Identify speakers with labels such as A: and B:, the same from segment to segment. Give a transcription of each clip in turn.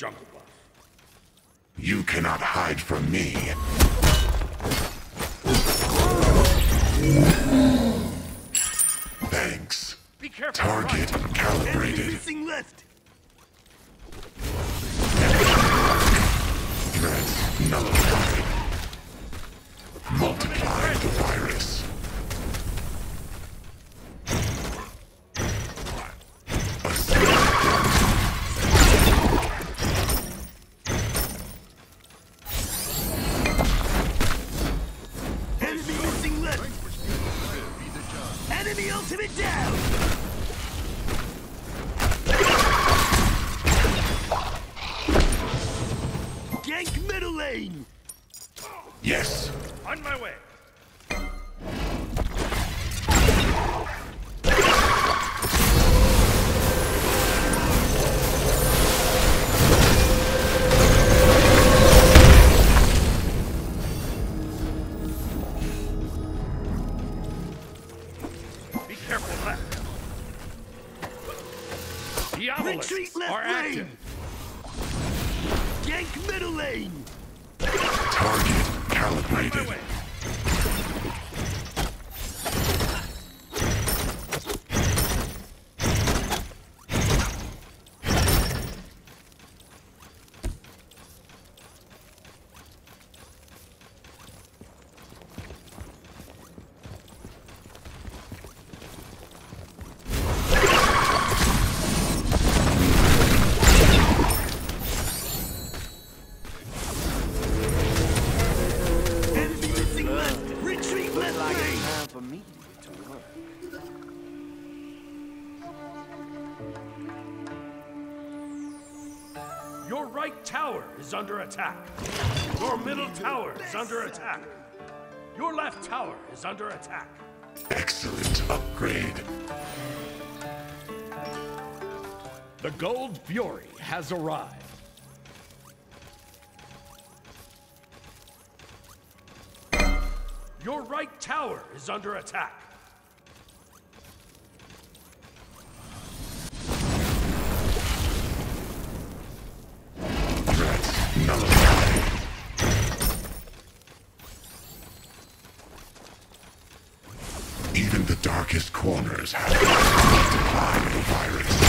A: Jungle buff.
B: You cannot hide from me. Thanks.
A: Be careful,
B: Target
A: right!
B: Calibrated.
C: missing left!
D: Time for me to work.
A: Your right tower is under attack. Your middle tower is under attack. Your left tower is under attack.
B: Excellent upgrade.
A: The Gold Fury has arrived. Your right tower is under attack.
B: Even the darkest corners have multiplied the virus.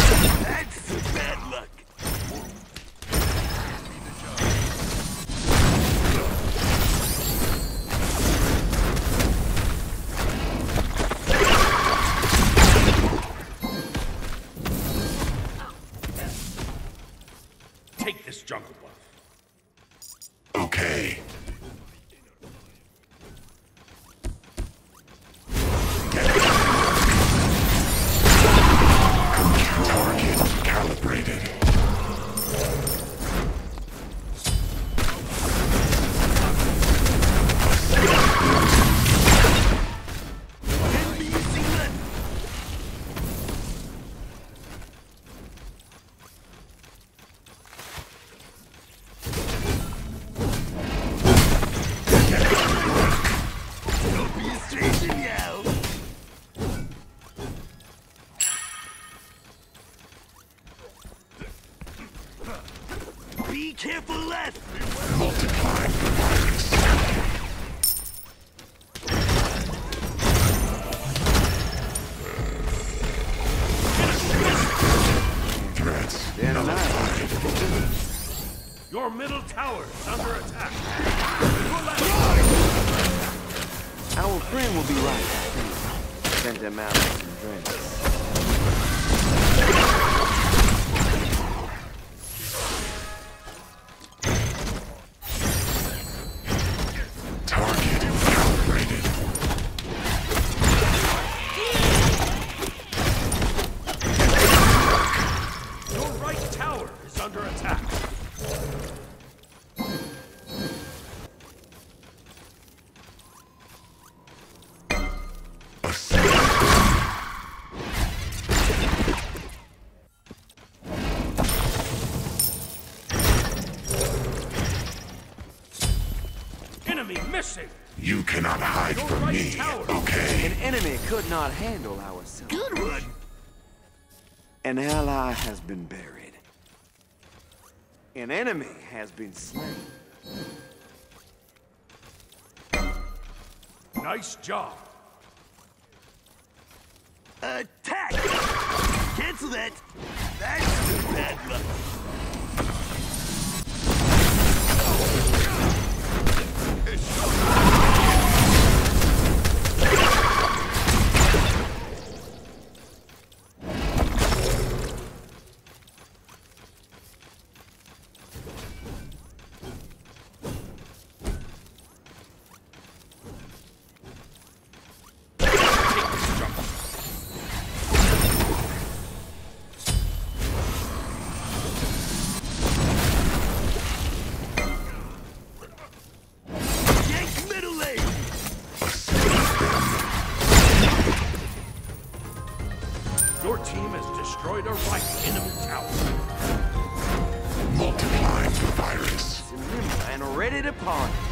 A: Tower is under attack.
D: Our friend will be right back. Send them out some.
A: Enemy missing.
B: You cannot hide
A: Your
B: from
A: right
B: me,
A: tower.
B: okay?
D: An enemy could not handle our silver.
C: Good one.
D: An ally has been buried. An enemy has been slain.
A: Nice job.
C: Attack! Cancel that. That's bad luck. Yank
A: a enemy tower.
B: Multiplying the virus.
D: And ready to party.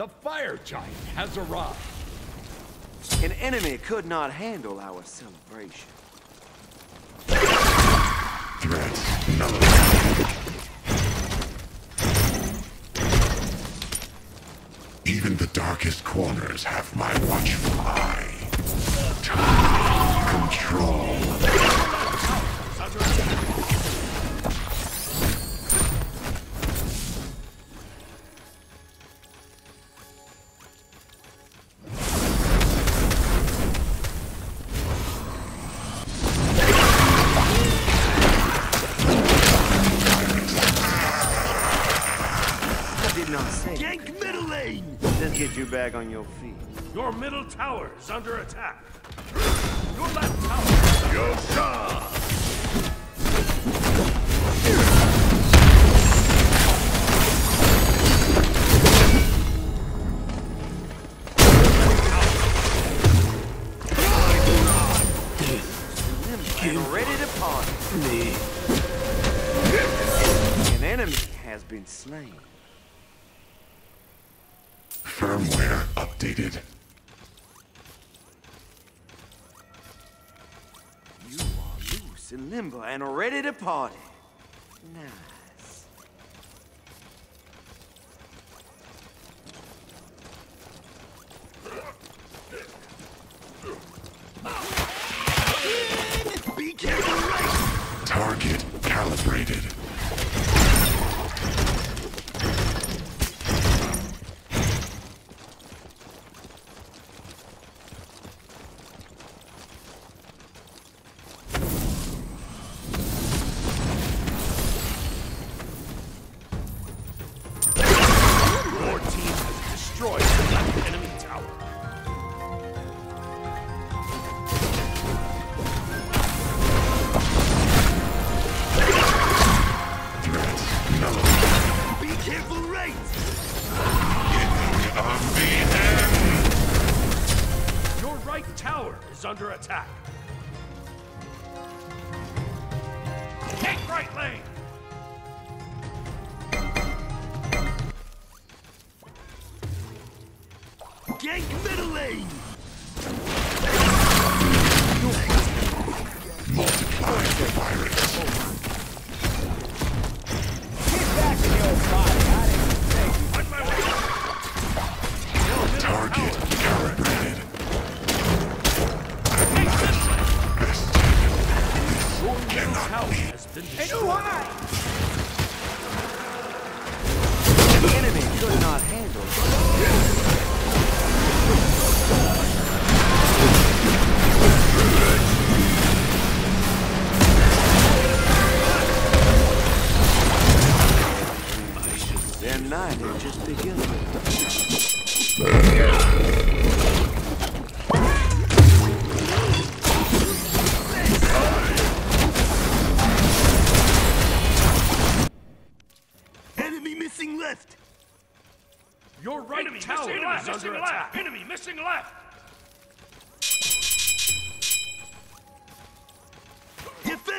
A: The fire giant has arrived.
D: An enemy could not handle our celebration.
B: nullified. Even the darkest corners have my watchful eye.
D: Time Control. Not say.
C: Gank middle lane.
D: Let's get you back on your feet.
A: Your middle tower is under attack. Your left tower.
C: Yosha.
D: And ready to party. Me. An enemy has been slain.
B: Firmware updated.
D: You are loose and limber and ready to party. Nice.
C: Be careful right.
B: Target calibrated.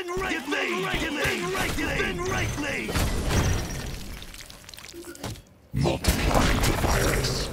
C: Defend right Defend lane. Right Defend lane. right
B: the virus.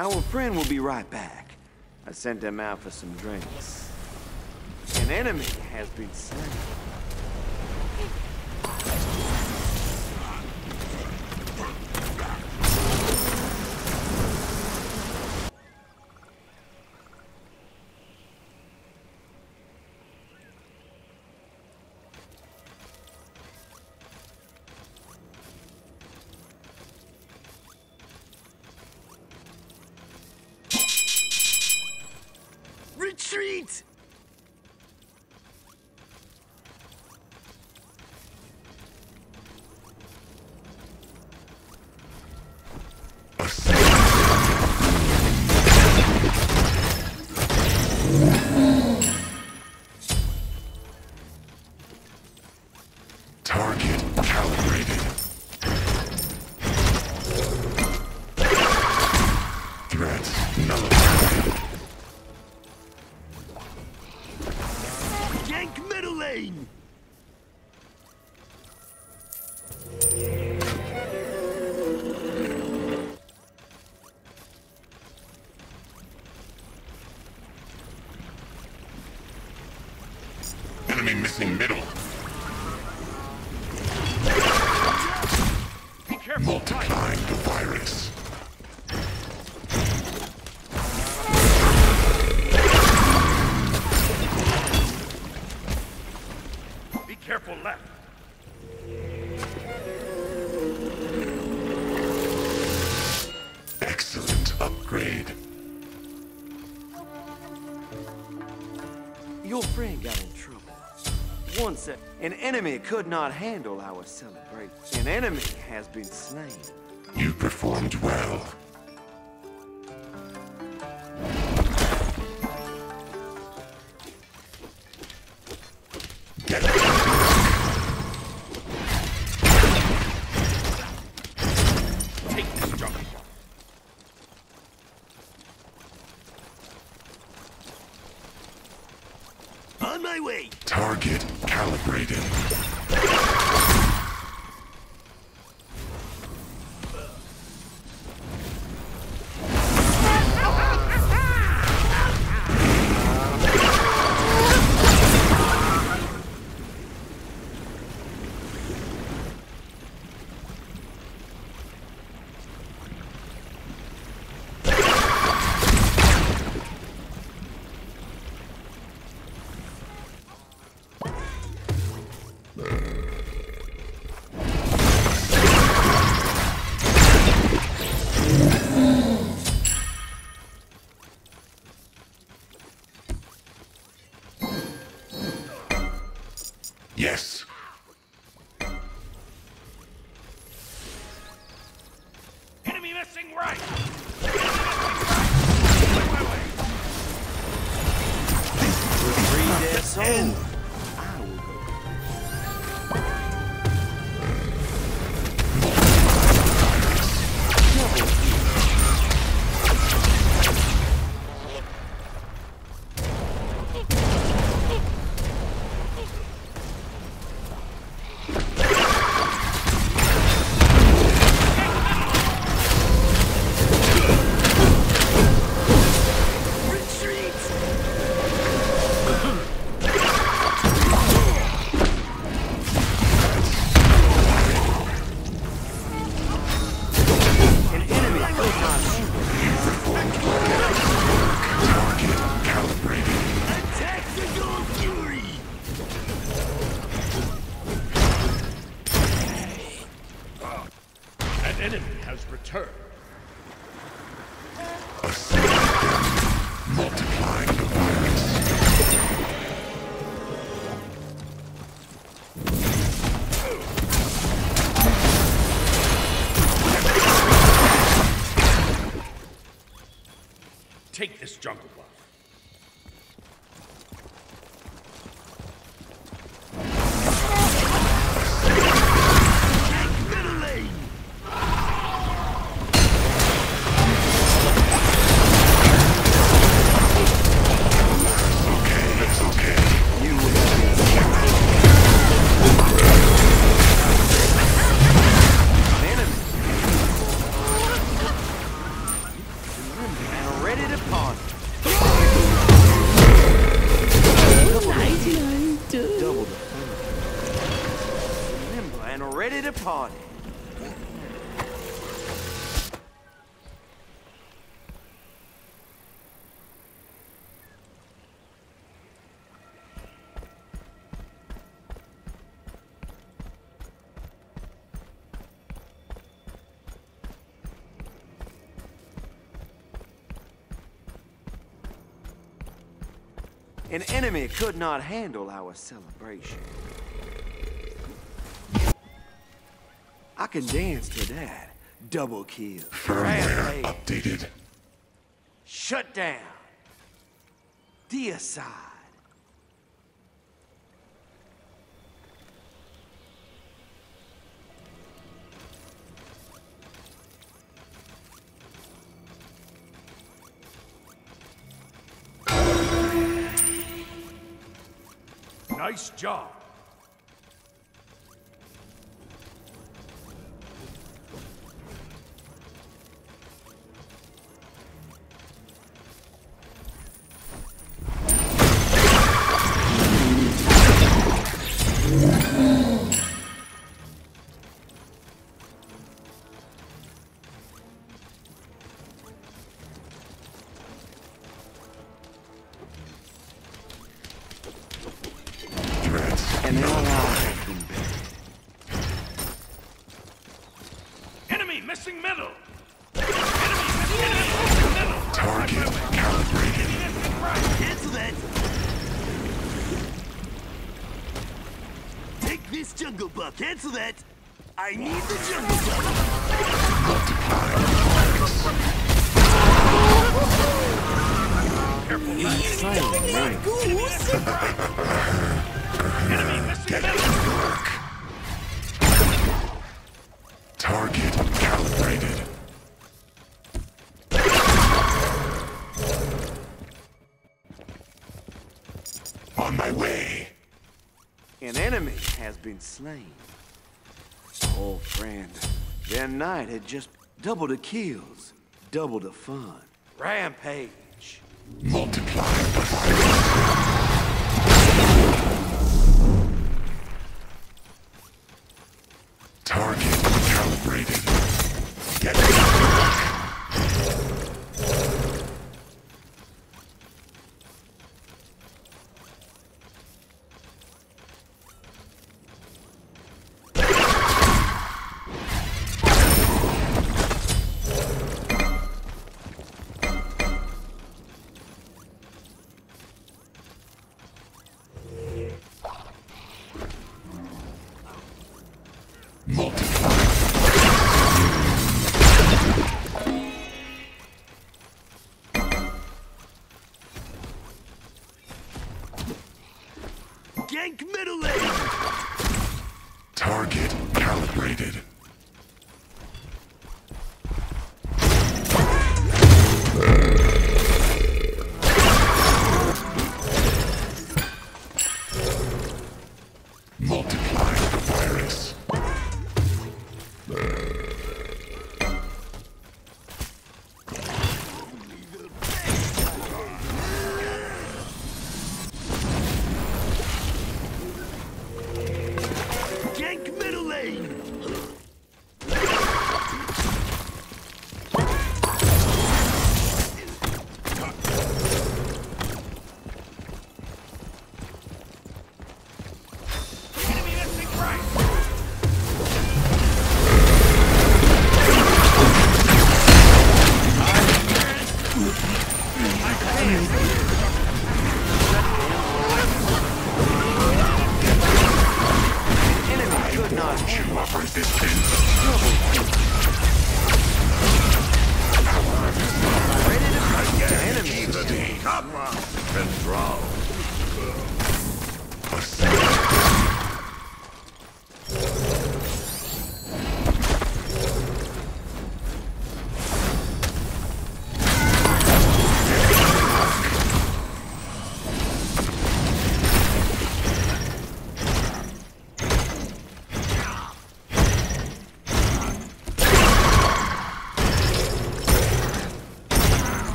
D: Our friend will be right back. I sent him out for some drinks. An enemy has been slain. An enemy could not handle our celebration. An enemy has been slain.
B: You performed well.
D: An enemy could not handle our celebration. I can dance to that. Double kill.
B: Firmware updated.
D: Shut down. Deicide.
A: Nice job.
C: This jungle buff. Cancel that! I need the jungle buff!
A: Enemy missing
D: enemy has been slain. Oh, friend, their night had just double the kills, double the fun. Rampage.
B: Multiply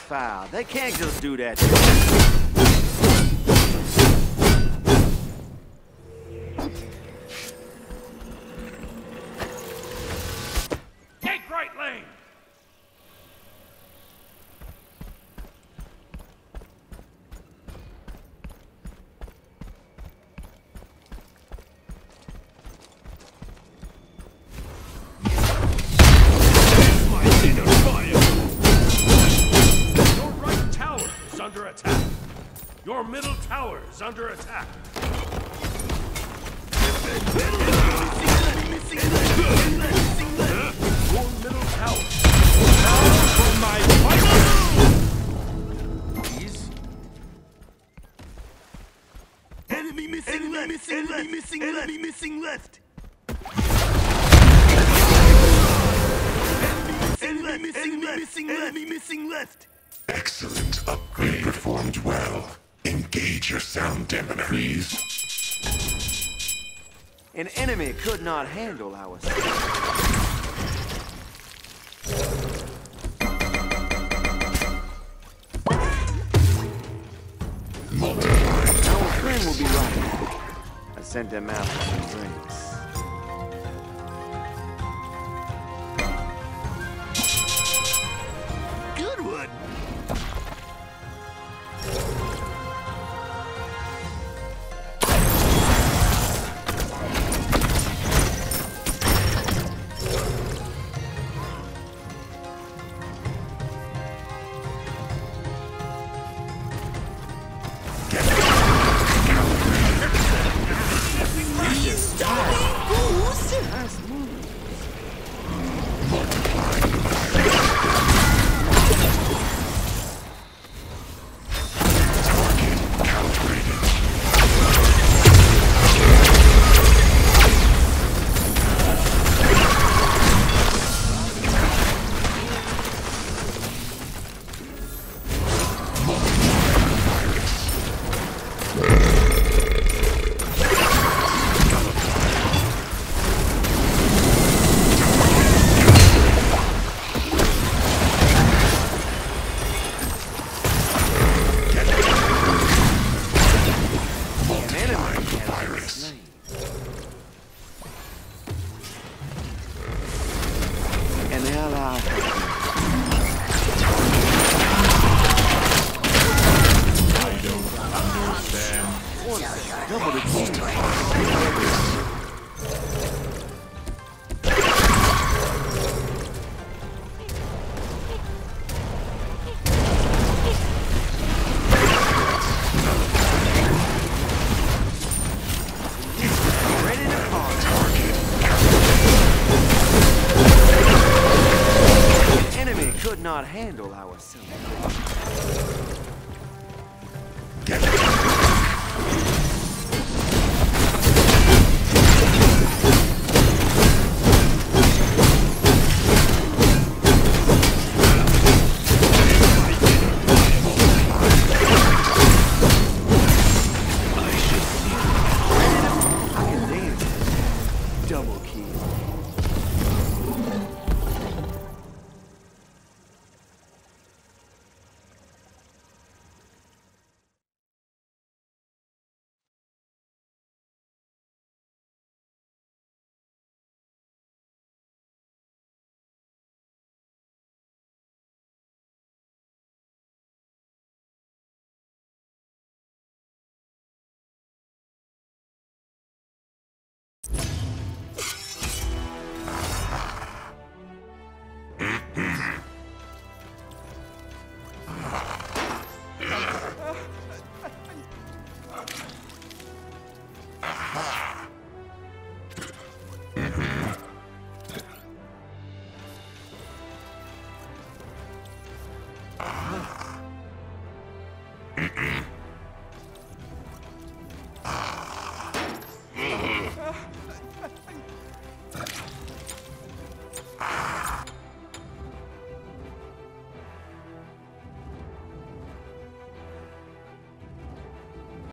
D: foul. They can't just do that.
C: Missing eh? left. Left. Enemy missing left.
B: Excellent upgrade. Performed well. Engage your sound dampener, please.
D: An enemy could not handle our
B: Multiply.
D: Our friend will be right back. I sent them out for some drinks. An